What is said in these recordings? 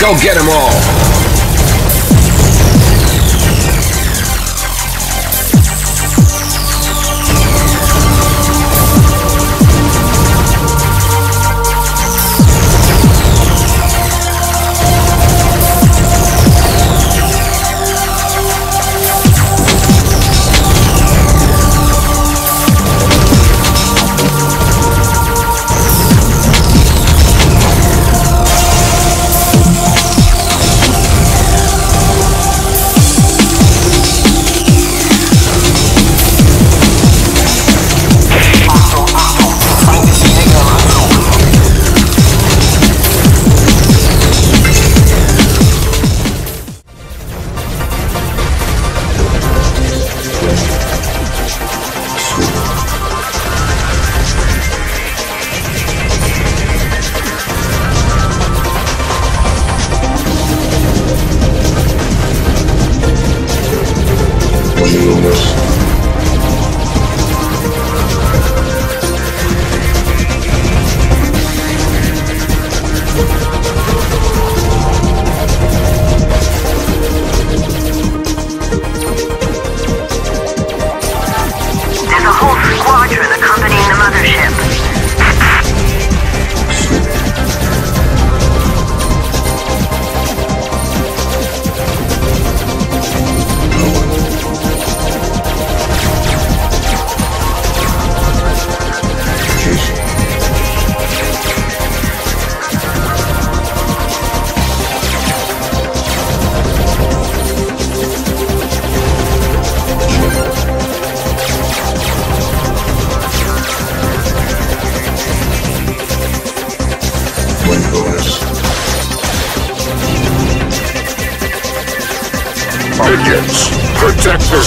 Go get them all. English.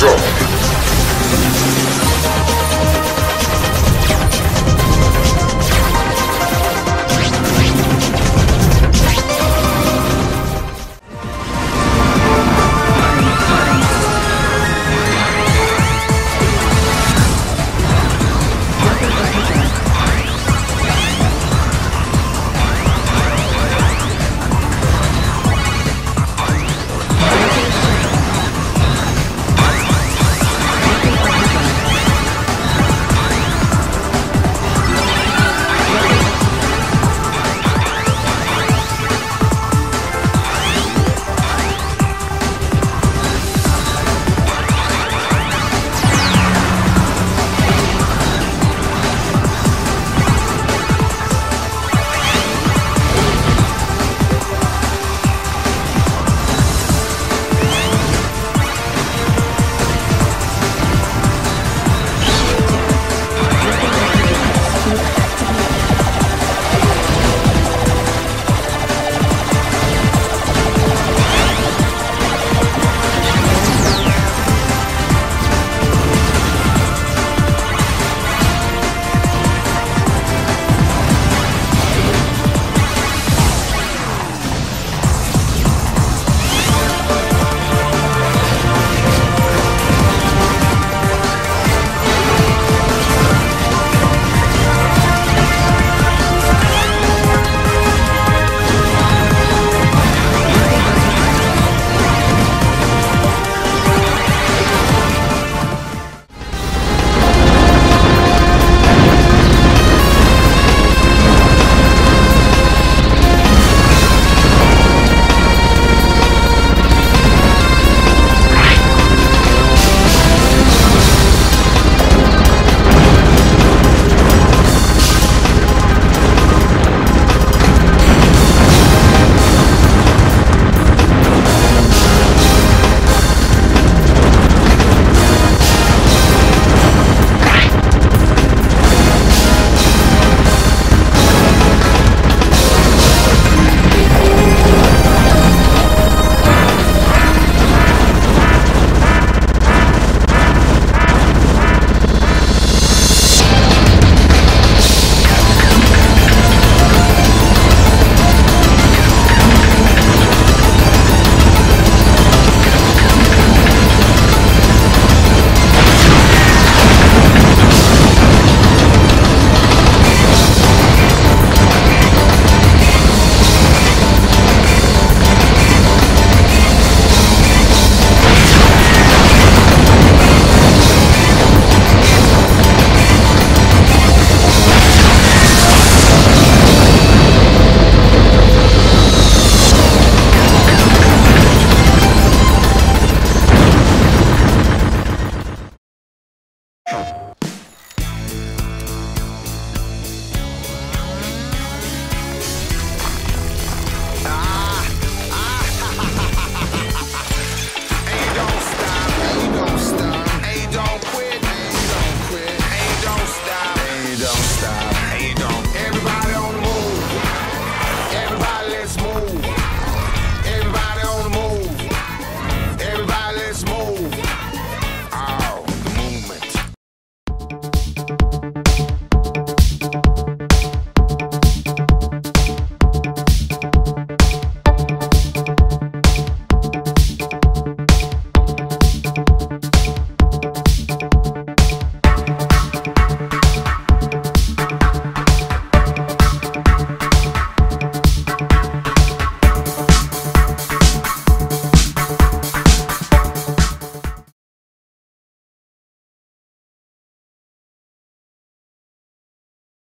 Show.